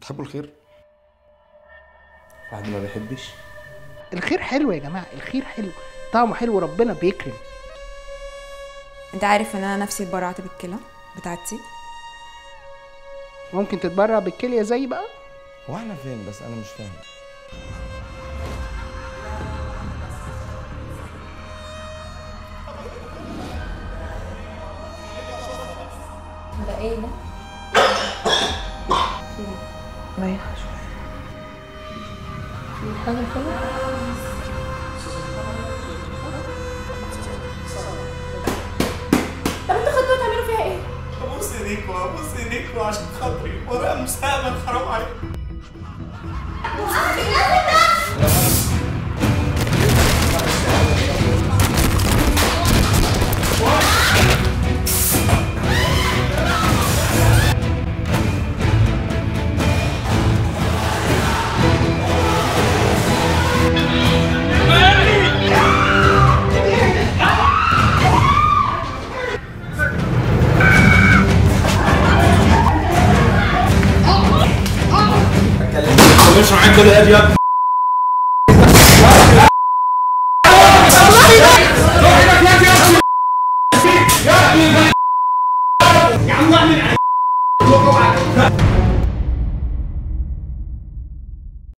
تحبوا الخير؟ واحد ما بيحبش. الخير حلو يا جماعة الخير حلو طعمه حلو وربنا بيكرم. انت عارف ان أنا نفسي اتبرعت بالكلى بتاعتي؟ ممكن تتبرع بالكليه زي بقى هو إحنا فين بس؟ أنا مش فاهم. بقينا رايحة أشوف حاجة كده طب أنتوا خدتوها تعملوا فيها إيه؟ ابوس ايديكوا ابوس ايديكوا عشان خاطري. ورايا مستقبل حرام عليكم tôi đưa chưa? Nhắm mắt như này Chua các bạn